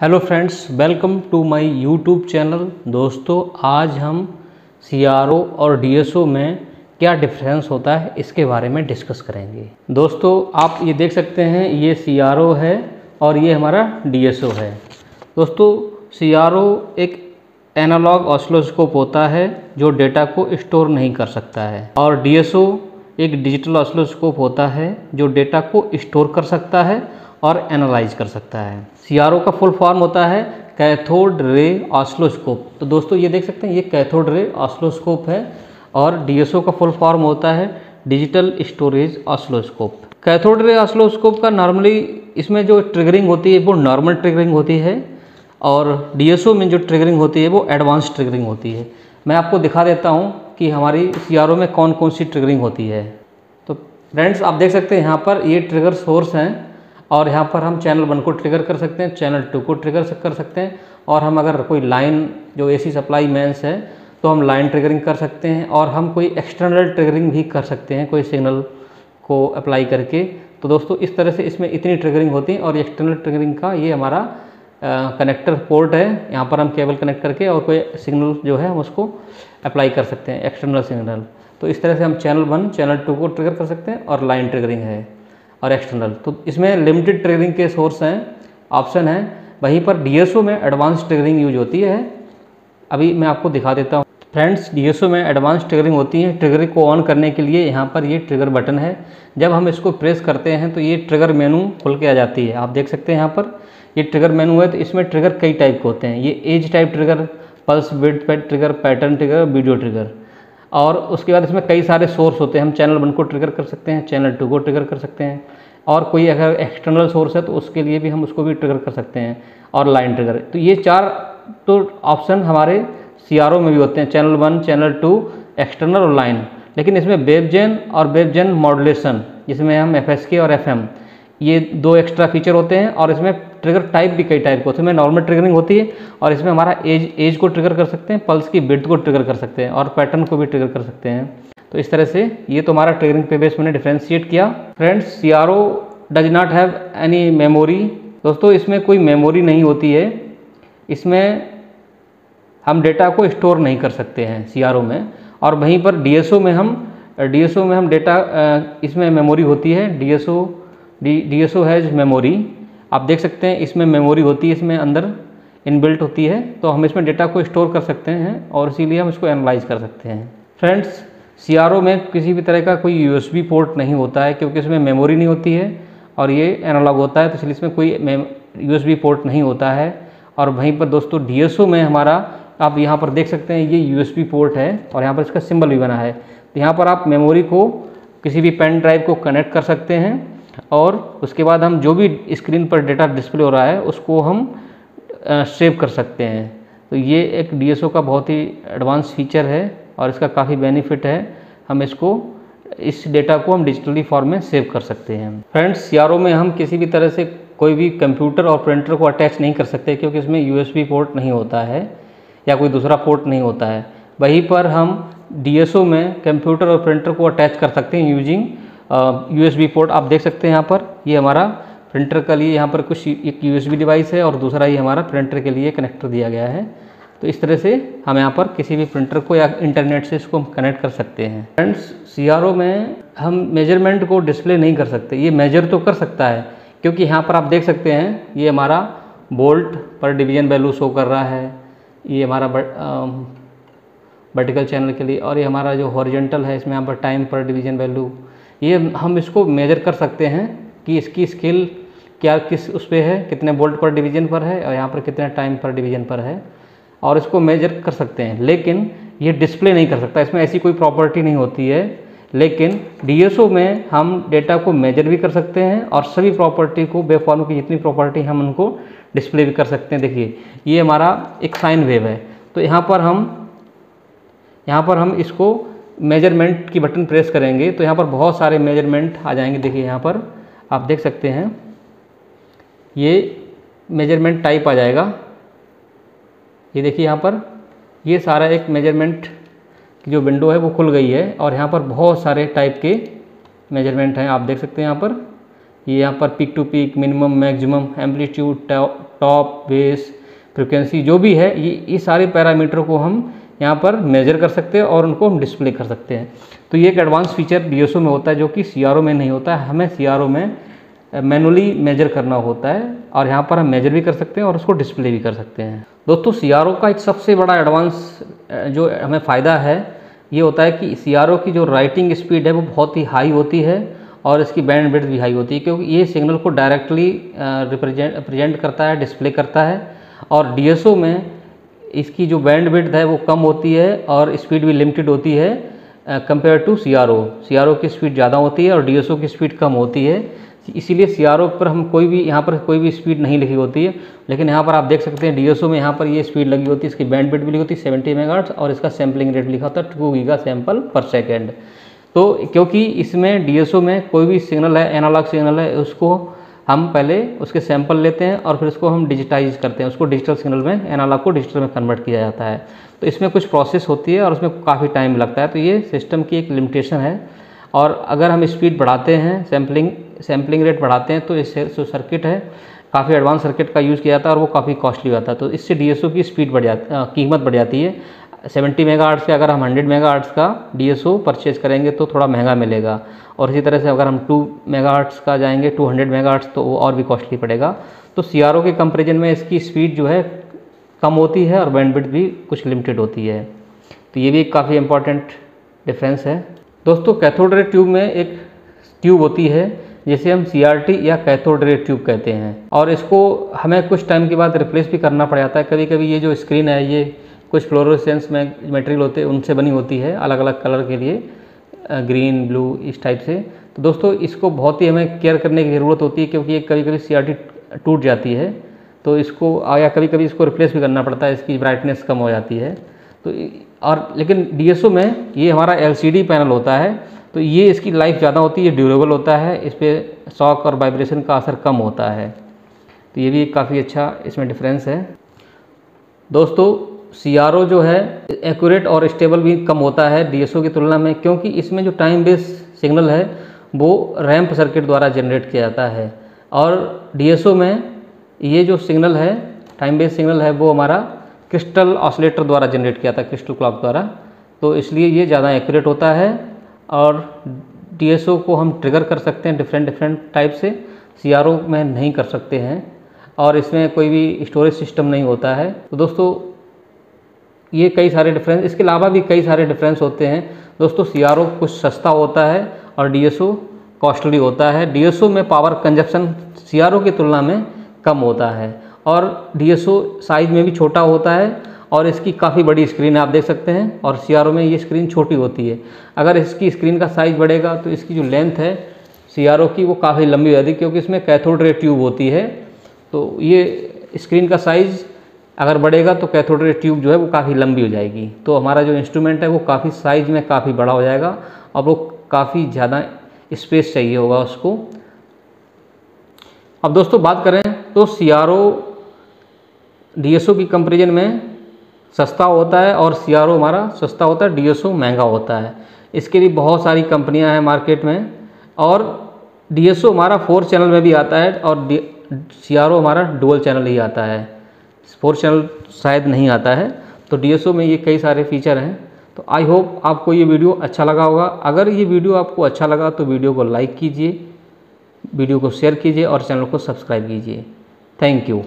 Hello friends, welcome to my YouTube channel. दोस्तों, आज हम CRO और DSO में क्या डिफरेंस होता है, इसके बारे में डिस्कस करेंगे। दोस्तों, आप ये देख सकते हैं, ये CRO है और ये हमारा DSO है। दोस्तों CRO एक एनालॉग ऑस्लोस्कोप होता है जो डेटा को स्टोर नहीं कर सकता है। और DSO एक डिजिटल ऑस्लोस्कोप होता है जो डेटा को स्टोर कर सकता है और एनालाइज कर सकता है। सीआरओ का फुल फॉर्म होता है कैथोड रे ऑस्लोस्कोप। तो दोस्तों, ये देख सकते हैं, ये कैथोड रे ऑस्लोस्कोप है और डीएसओ का फुल फॉर्म होता है डिजिटल स्टोरेज ऑस्लोस्कोप। कैथोड रे ऑस्लोस्कोप का नॉर्मली इसमें जो ट्रिगरिंग होती है, वो नॉर्मल ट्रिगरिंग होती है और डीएसओ में जो ट्रिगरिंग होती है, वो एडवांस ट्रिगरिंग होती है। मैं आपको दिखा देता हूँ कि हमारी सीआरओ में कौन कौन सी ट्रिगरिंग होती है। तो फ्रेंड्स, आप देख सकते हैं, यहाँ पर ये ट्रिगर सोर्स हैं। और यहाँ पर हम चैनल वन को ट्रिगर कर सकते हैं चैनल टू को ट्रिगर कर सकते हैं और हम अगर कोई लाइन जो एसी सप्लाई मेंस है तो हम लाइन ट्रिगरिंग कर सकते हैं और हम कोई एक्सटर्नल ट्रिगरिंग भी कर सकते हैं, कोई सिग्नल को अप्लाई करके। तो दोस्तों, इस तरह से इसमें इतनी ट्रिगरिंग होती है और एक्सटर्नल ट्रिगरिंग का ये हमारा कनेक्टर पोर्ट है। यहाँ पर हम केबल कनेक्ट करके और कोई सिग्नल जो है, हम उसको अप्लाई कर सकते हैं एक्सटर्नल सिग्नल तो इस तरह से हम चैनल वन चैनल टू को ट्रिगर कर सकते हैं और लाइन ट्रिगरिंग है। और एक्सटर्नल तो इसमें लिमिटेड ट्रिगरिंग के सोर्स हैं ऑप्शन हैं। वहीं पर डीएसओ में एडवांस ट्रिगरिंग यूज़ होती है। अभी मैं आपको दिखा देता हूँ। फ्रेंड्स डीएसओ में एडवांस ट्रिगरिंग होती है। ट्रिगरिंग को ऑन करने के लिए यहाँ पर ये ट्रिगर बटन है। जब हम इसको प्रेस करते हैं तो ये ट्रिगर मेनू खुल के आ जाती है। आप देख सकते हैं यहाँ पर ये ट्रिगर मेनू है तो इसमें ट्रिगर कई टाइप के होते हैं। ये edge type trigger pulse width trigger pattern trigger video trigger और उसके बाद इसमें कई सारे सोर्स होते हैं। हम चैनल वन को ट्रिगर कर सकते हैं चैनल टू को ट्रिगर कर सकते हैं। और कोई अगर एक्सटर्नल सोर्स है तो उसके लिए भी हम उसको भी ट्रिगर कर सकते हैं और लाइन ट्रिगर तो ये चार तो ऑप्शन हमारे सीआरओ में भी होते हैं channel one channel two external और लाइन लेकिन इसमें वेबजेन और वेबजेन मॉडुलेशन जिसमें हम एफ़ और एफएम ये दो एक्स्ट्रा फीचर होते हैं और इसमें ट्रिगर टाइप भी कई टाइप के होते हैं। नॉर्मल ट्रिगरिंग होती है और इसमें हमारा एज एज को ट्रिगर कर सकते हैं पल्स की बिट को ट्रिगर कर सकते हैं और पैटर्न को भी ट्रिगर कर सकते हैं। तो इस तरह से ये तो हमारा ट्रिगरिंग पे बेस मैंने डिफ्रेंशिएट किया। Friends C R O does not have any memory दोस्तों, इसमें कोई मेमोरी नहीं होती है। इसमें हम डेटा को स्टोर नहीं कर सकते हैं CRO में और वहीं पर DSO में हम DSO में हम डेटा इसमें मेमोरी होती है। O D D S O has memory आप देख सकते हैं, इसमें मेमोरी होती है, इसमें अंदर इनबिल्ट होती है तो हम इसमें डेटा को स्टोर कर सकते हैं और इसीलिए हम इसको एनालाइज कर सकते हैं। फ्रेंड्स सीआरओ में किसी भी तरह का कोई यूएसबी पोर्ट नहीं होता है, क्योंकि इसमें मेमोरी नहीं होती है और ये एनालॉग होता है तो इसलिए इसमें कोई यू पोर्ट नहीं होता है। और वहीं पर दोस्तों डी में हमारा, आप यहाँ पर देख सकते हैं, ये यू पोर्ट है और यहाँ पर इसका सिंबल भी बना है। तो यहाँ पर आप मेमोरी को किसी भी पेन ड्राइव को कनेक्ट कर सकते हैं। और उसके बाद हम जो भी स्क्रीन पर डेटा डिस्प्ले हो रहा है, उसको हम सेव कर सकते हैं। तो ये एक डीएसओ का बहुत ही एडवांस फीचर है और इसका काफ़ी बेनिफिट है। हम इसको, इस डेटा को हम डिजिटली फॉर्म में सेव कर सकते हैं। फ्रेंड्स सीआरओ में हम किसी भी तरह से कोई भी कंप्यूटर और प्रिंटर को अटैच नहीं कर सकते क्योंकि इसमें यूएसबी पोर्ट नहीं होता है या कोई दूसरा पोर्ट नहीं होता है। वहीं पर हम डी में कंप्यूटर और प्रिंटर को अटैच कर सकते हैं यूजिंग यूएसबी पोर्ट आप देख सकते हैं यहाँ पर। ये हमारा प्रिंटर का लिए यहाँ पर कुछ एक यूएसबी डिवाइस है और दूसरा ये हमारा प्रिंटर के लिए कनेक्टर दिया गया है। तो इस तरह से हम यहाँ पर किसी भी प्रिंटर को या इंटरनेट से इसको हम कनेक्ट कर सकते हैं। फ्रेंड्स सीआरओ में हम मेज़रमेंट को डिस्प्ले नहीं कर सकते। ये मेजर तो कर सकता है, क्योंकि यहाँ पर आप देख सकते हैं, ये हमारा बोल्ट पर डिवीज़न वैल्यू शो कर रहा है। ये हमारा वर्टिकल चैनल के लिए और ये हमारा जो हॉरिजेंटल है, इसमें यहाँ पर टाइम पर डिवीज़न वैल्यू ये हम इसको मेजर कर सकते हैं कि इसकी स्केल क्या किस उस पर है, कितने बोल्ट पर डिवीज़न पर है और यहाँ पर कितने टाइम पर डिवीज़न पर है। और इसको मेजर कर सकते हैं, लेकिन ये डिस्प्ले नहीं कर सकता। इसमें ऐसी कोई प्रॉपर्टी नहीं होती है। लेकिन डीएसओ में हम डेटा को मेजर भी कर सकते हैं और सभी प्रॉपर्टी को वेबफॉर्म की जितनी प्रॉपर्टी हम उनको डिस्प्ले भी कर सकते हैं। देखिए, ये हमारा एक साइन वेव है। तो यहाँ पर हम, यहाँ पर हम इसको मेज़रमेंट की बटन प्रेस करेंगे तो यहाँ पर बहुत सारे मेज़रमेंट आ जाएँगे। देखिए यहाँ पर आप देख सकते हैं, ये मेज़रमेंट टाइप आ जाएगा। ये देखिए यहाँ पर, ये सारा एक मेज़रमेंट की जो विंडो है वो खुल गई है और यहाँ पर बहुत सारे टाइप के मेज़रमेंट हैं। आप देख सकते हैं यहाँ पर, ये यहाँ पर peak to peak minimum maximum amplitude top base frequency जो भी है, ये ये सारे पैरामीटर को हम यहाँ पर मेजर कर सकते हैं और उनको हम डिस्प्ले कर सकते हैं। तो ये एक एडवांस फीचर डीएसओ में होता है जो कि सीआरओ में नहीं होता है। हमें सीआरओ में मैनुअली मेजर करना होता है और यहाँ पर हम मेजर भी कर सकते हैं और उसको डिस्प्ले भी कर सकते हैं। दोस्तों सीआरओ का एक सबसे बड़ा एडवांस जो हमें फ़ायदा है, ये होता है कि सी की जो राइटिंग स्पीड है वो बहुत ही हाई होती है और इसकी बैंड विड्थ भी हाई होती है क्योंकि ये सिग्नल को डायरेक्टली रिप्रेजेंट प्रेजेंट करता है डिस्प्ले करता है और DSO में इसकी जो बैंड विड्थ है वो कम होती है और स्पीड भी लिमिटेड होती है compare to C R O C R O की स्पीड ज़्यादा होती है और डी एस ओ की स्पीड कम होती है। इसीलिए सी आर ओ पर हम कोई भी, यहाँ पर कोई भी स्पीड नहीं लिखी होती है। लेकिन यहाँ पर आप देख सकते हैं डी एस ओ में यहाँ पर ये स्पीड लगी होती है। इसकी बैंड विड्थ भी लिखी होती है सेवेंटी मेगा और इसका सैम्पलिंग रेट लिखा होता है two giga sample per second तो क्योंकि इसमें डी एस ओ में कोई भी सिग्नल है एनालॉग सिग्नल है, उसको हम पहले उसके सैंपल लेते हैं और फिर उसको हम डिजिटाइज करते हैं। उसको डिजिटल सिग्नल में एनालॉग को डिजिटल में कन्वर्ट किया जाता है। तो इसमें कुछ प्रोसेस होती है और उसमें काफ़ी टाइम लगता है। तो ये सिस्टम की एक लिमिटेशन है। और अगर हम स्पीड बढ़ाते हैं सैम्पलिंग सैम्पलिंग रेट बढ़ाते हैं तो इस जो सर्किट है। काफ़ी एडवांस सर्किट का यूज़ किया जाता है और वो काफ़ी कॉस्टली होता है। तो इससे डी की स्पीड बढ़ जाती, कीमत बढ़ जाती है। सेवेंटी मेगा आर्ट्स से अगर हम हंड्रेड मेगा आर्ट्स का डी परचेज करेंगे तो थोड़ा महँगा मिलेगा। और इसी तरह से अगर हम टू मेगा आर्ट्स का जाएँगे, टू हंड्रेड मेगा आर्ट्स तो वो और भी कॉस्टली पड़ेगा। तो सी के कंपेरिजन में इसकी स्पीड जो है कम होती है और बैंडविड्थ भी कुछ लिमिटेड होती है। तो ये भी एक काफ़ी इंपॉर्टेंट डिफरेंस है। दोस्तों, कैथोड रे ट्यूब में एक ट्यूब होती है, जिसे हम CRT या कैथोड रे ट्यूब कहते हैं। और इसको हमें कुछ टाइम के बाद रिप्लेस भी करना पड़ जाता है। कभी कभी ये जो स्क्रीन है, ये कुछ फ्लोरोसेंस में मटेरियल होते हैं उनसे बनी होती है अलग अलग कलर के लिए ग्रीन ब्लू इस टाइप से। तो दोस्तों, इसको बहुत ही हमें केयर करने की ज़रूरत होती है, क्योंकि ये कभी कभी सी टूट जाती है। तो इसको या कभी कभी इसको रिप्लेस भी करना पड़ता है, इसकी ब्राइटनेस कम हो जाती है। तो और, लेकिन डी में ये हमारा एलसीडी पैनल होता है तो ये इसकी लाइफ ज़्यादा होती है ड्यूरेबल होता है, इस पर शॉक और वाइब्रेशन का असर कम होता है। तो ये भी काफ़ी अच्छा इसमें डिफरेंस है। दोस्तों सीआरओ जो है एक्यूरेट और स्टेबल भी कम होता है DSO की तुलना में, क्योंकि इसमें जो टाइम बेस सिग्नल है, वो रैंप सर्किट द्वारा जनरेट किया जाता है। और डीएसओ में ये जो सिग्नल है टाइम बेस सिग्नल है, वो हमारा क्रिस्टल ऑसलेटर द्वारा जनरेट किया था क्रिस्टल क्लॉक द्वारा। तो इसलिए ये ज़्यादा एक्यूरेट होता है और DSO को हम ट्रिगर कर सकते हैं डिफरेंट डिफरेंट टाइप से। CRO में नहीं कर सकते हैं और इसमें कोई भी स्टोरेज सिस्टम नहीं होता है। तो दोस्तों ये कई सारे डिफरेंस इसके अलावा भी कई सारे डिफरेंस होते हैं। दोस्तों सी कुछ सस्ता होता है और DSO कॉस्टली होता है। DSO में पावर कंजप्शन CRO की तुलना में कम होता है और DSO साइज़ में भी छोटा होता है और इसकी काफ़ी बड़ी स्क्रीन है, आप देख सकते हैं। और सी में ये स्क्रीन छोटी होती है। अगर इसकी स्क्रीन का साइज़ बढ़ेगा तो इसकी जो लेंथ है सी की वो काफ़ी लंबी हो जाती है, क्योंकि इसमें कैथोड रे ट्यूब होती है। तो ये स्क्रीन का साइज़ अगर बढ़ेगा तो कैथोड ट्यूब जो है वो काफ़ी लंबी हो जाएगी। तो हमारा जो इंस्ट्रूमेंट है वो काफ़ी साइज़ में काफ़ी बड़ा हो जाएगा और वो काफ़ी ज़्यादा स्पेस चाहिए होगा उसको। अब दोस्तों बात करें तो C R O D S O की कंपेरिजन में सस्ता होता है और सी हमारा सस्ता होता है डी एस ओ महँगा होता है। इसके लिए बहुत सारी कंपनियाँ हैं मार्केट में और डी एस ओ हमारा फोर चैनल में भी आता है और सी हमारा डुअल चैनल ही आता है। फोर चैनल शायद नहीं आता है। तो डीएसओ में ये कई सारे फीचर हैं। तो आई होप आपको ये वीडियो अच्छा लगा होगा। अगर ये वीडियो आपको अच्छा लगा तो वीडियो को लाइक कीजिए वीडियो को शेयर कीजिए और चैनल को सब्सक्राइब कीजिए। Thank you